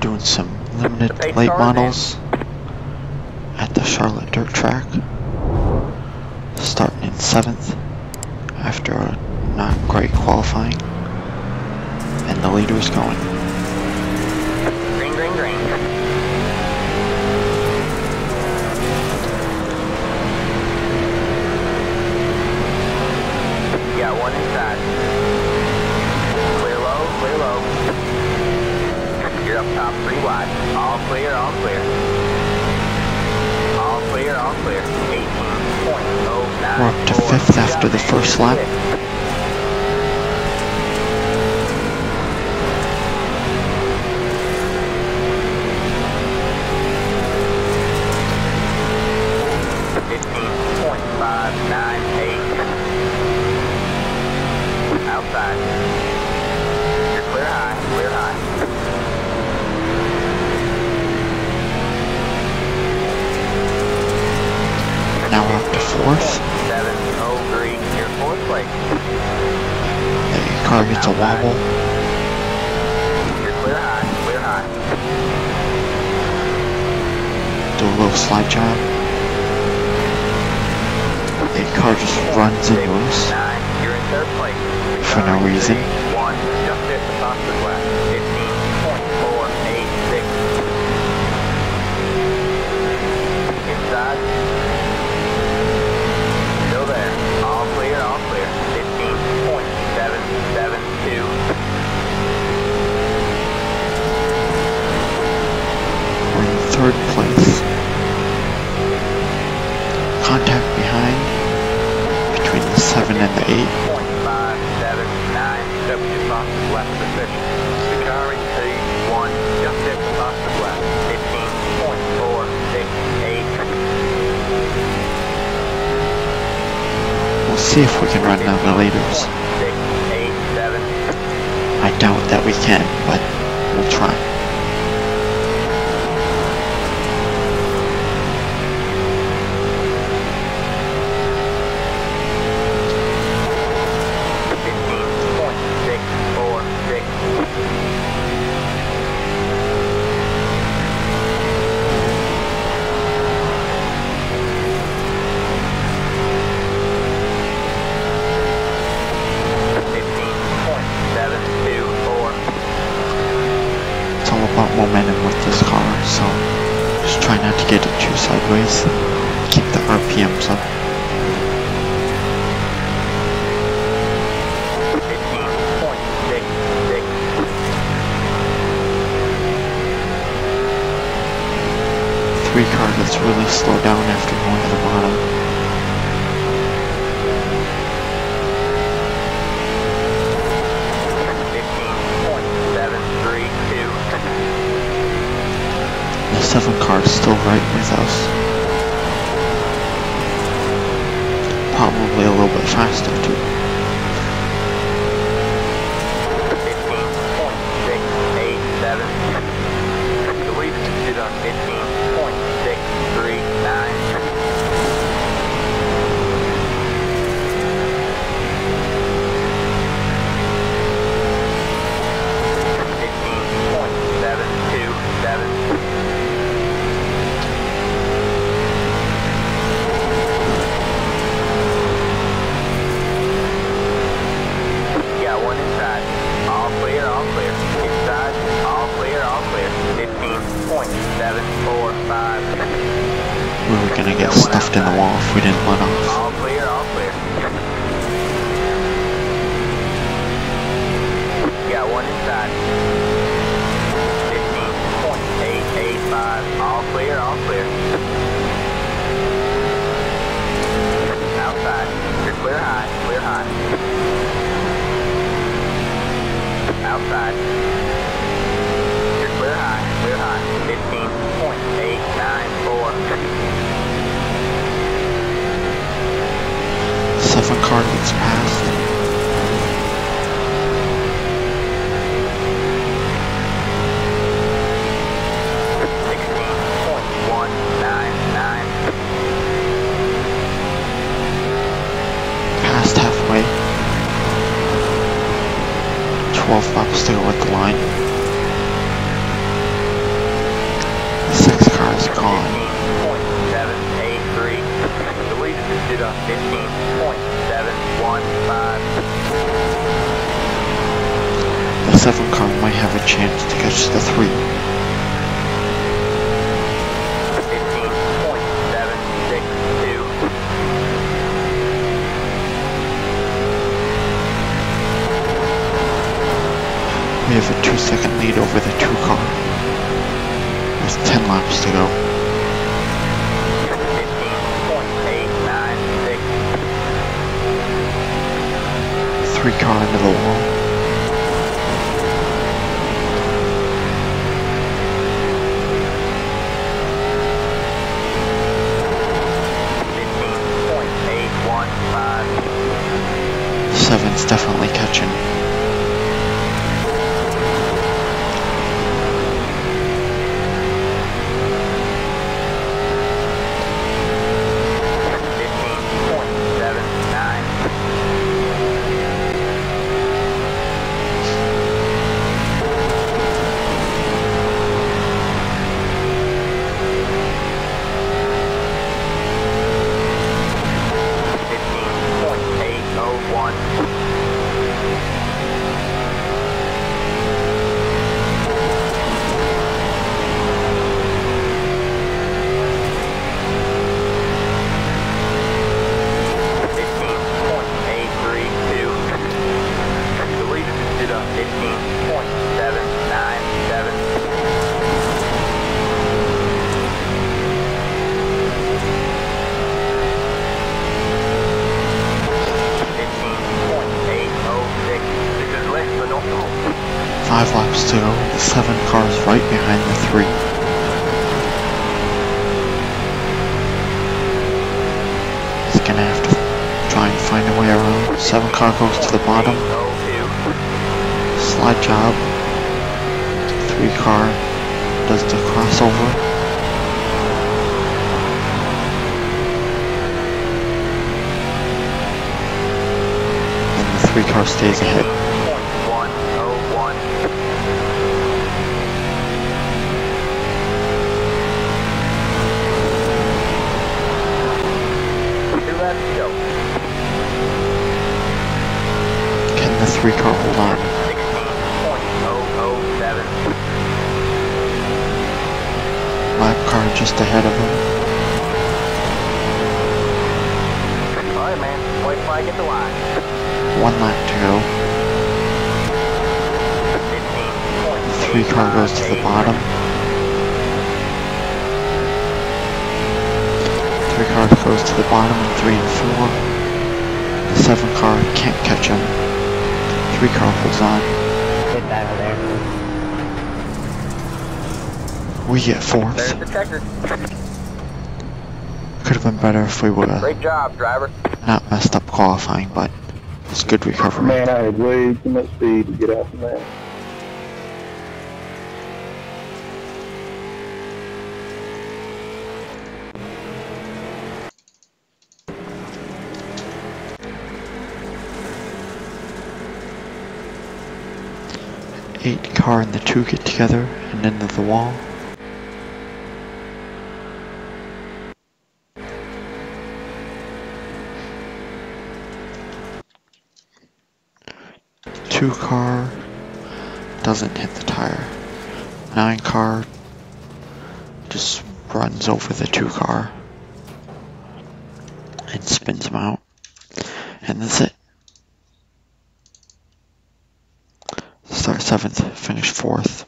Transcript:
doing some limited late models at the Charlotte Dirt Track, starting in seventh after a not great qualifying, and the leader is going. Green, green, green. You got one inside. Clear low, clear low. You're up top three wide. All clear, all clear. All clear, all clear. 18.094. We're up to fifth after the first lap. Fifteen point five nine eight. Outside. You're clear high, clear high. Now we're up to fourth. Seven oh three. You're fourth place. Car gets a wobble. You're clear high, clear high. do a little slide job. The car just runs into us Nine. You're in third place. for no reason. One. Just hit the fastest lap. Fifteen point four eight six. Inside. Still there. All clear, all clear. Fifteen point seven seven two. We're in third place. Contact behind between the 7 and the 8. Point five seven nine. That was your fastest lap of the session. Sakari T1. Just hit the fastest lap. Fifteen point four six eight. We'll see if we can run down the leaders. I doubt that we can, but we'll try. Fifteen point six four six. Fifteen point seven two four. It's all about momentum with this car, so just try not to get it too sideways. Keep the RPMs up. Three car gets really slow down after going to the bottom. Fifteen point seven three two. The seven car is still right with us. Probably a little bit faster too. Fifteen point six eight seven. The lead is on fifteen point six three nine. Fifteen point seven two seven. You got one inside. All clear, all clear. Inside, all clear, all clear. Fifteen point seven four five. We were gonna get stuffed in the wall if we didn't let off. All clear, all clear. You got one inside. Fifteen point eight eight five. All clear, all clear. Outside. You're clear high, clear high. Outside. You're car. Sixteen point one nine nine. Passed halfway. 12 laps to go at the line. Gone. 15.783. The to 15.715. The 7 car might have a chance to catch the 3. 15.762. We have a 2 second lead over the 2 car. With 10 laps to go. 15.896. 3 car into the wall. Fifteen point eight one five. 7's definitely catching. Fifteen point seven nine. Fifteen point eight oh one. Fifteen point eight three two. The lead is to fifteen point seven nine seven. Fifteen point eight oh six. This is less than optimal. 5 laps to go. The 7 cars right behind the 3. He's gonna have to try and find a way around. 7 car goes to the bottom. Slide job. 3 car does the crossover. And the 3 car stays ahead. Point one oh one. Two laps to go. 3 car hold on? Seven. Lap car just ahead of him. Alright man, wait till I the line. One lap to go. Fifteen point The 3 car goes to the bottom. 3 car goes to the bottom in 3 and 4. The 7 car can't catch him. 3 car holds on. Get that out of there. We get There's the checker. Could have been better if we would have Great job, driver. not messed up qualifying, but it's good recovery. Man, I had way too much speed to get out from that. Eight car and the two get together and into the wall. Two car doesn't hit the tire. Nine car just runs over the two car and spins him out. And that's it. Seventh, finish fourth.